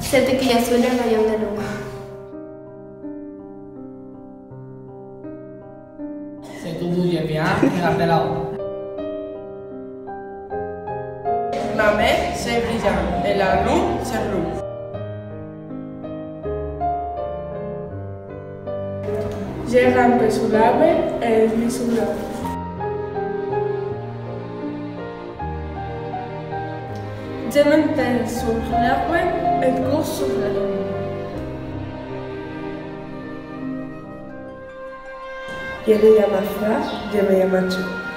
Cette criature est le royaume de l'eau. C'est tout d'où je viens et rappelle là. La mer, c'est brillant et la lune, c'est rouge. J'ai rampé sur l'arbre et je vis grand sauveur. Yere Yamafa, Yere Yamato.